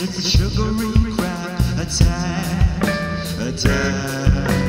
It's sugary crap. attack, attack.